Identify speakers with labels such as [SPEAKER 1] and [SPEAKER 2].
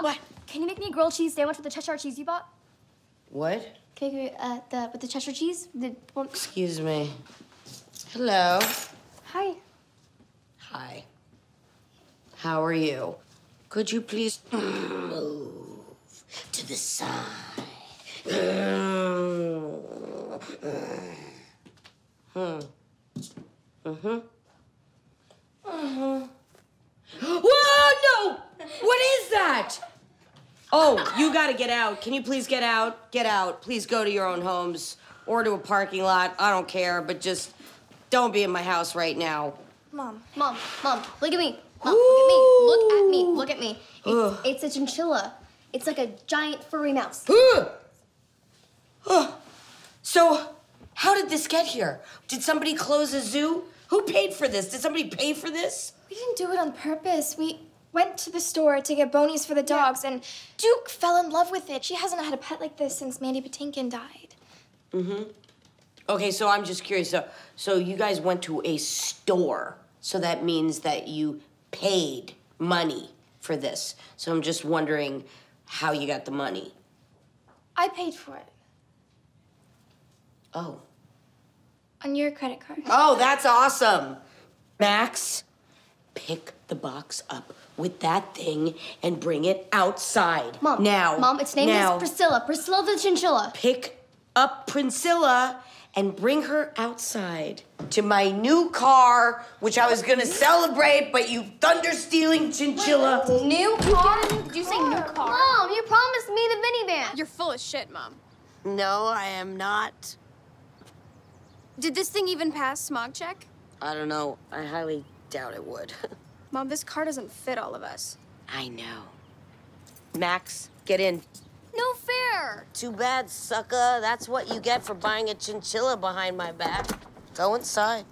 [SPEAKER 1] Mom, what? Can you make me a grilled cheese sandwich with the Cheshire cheese you bought?
[SPEAKER 2] What?
[SPEAKER 1] Can you uh, the with the Cheshire cheese? The one...
[SPEAKER 2] Excuse me. Hello.
[SPEAKER 1] Hi.
[SPEAKER 2] Hi. How are you? Could you please move to the side? Hmm. Mm-hmm. Uh-huh. Whoa, no! What is that? Oh, you gotta get out. Can you please get out? Get out. Please go to your own homes or to a parking lot. I don't care, but just don't be in my house right now.
[SPEAKER 1] Mom, mom, mom, look at me. Mom, look at me. Look at me. Look at me. It's, it's a chinchilla. It's like a giant furry mouse.
[SPEAKER 2] So, how did this get here? Did somebody close a zoo? Who paid for this? Did somebody pay for this?
[SPEAKER 3] We didn't do it on purpose. We went to the store to get bonies for the dogs, and Duke fell in love with it. She hasn't had a pet like this since Mandy Patinkin died.
[SPEAKER 2] Mm-hmm. Okay, so I'm just curious. So, so you guys went to a store. So that means that you paid money for this. So I'm just wondering how you got the money.
[SPEAKER 3] I paid for it.
[SPEAKER 2] Oh.
[SPEAKER 3] On your credit card.
[SPEAKER 2] Oh, that's awesome. Max, pick the box up with that thing and bring it outside.
[SPEAKER 1] Mom.
[SPEAKER 2] Now.
[SPEAKER 1] Mom, its name
[SPEAKER 2] now.
[SPEAKER 1] is Priscilla. Priscilla the chinchilla.
[SPEAKER 2] Pick up Priscilla and bring her outside to my new car, which I was gonna celebrate, but you thunder stealing chinchilla.
[SPEAKER 1] New car? Did you say new car? Mom, you promised me the minivan.
[SPEAKER 4] You're full of shit, Mom.
[SPEAKER 2] No, I am not.
[SPEAKER 4] Did this thing even pass smog check?
[SPEAKER 2] I don't know. I highly doubt it would.
[SPEAKER 4] Mom, this car doesn't fit all of us.
[SPEAKER 2] I know. Max, get in.
[SPEAKER 4] No fair!
[SPEAKER 2] Too bad, sucker. That's what you get for buying a chinchilla behind my back. Go inside.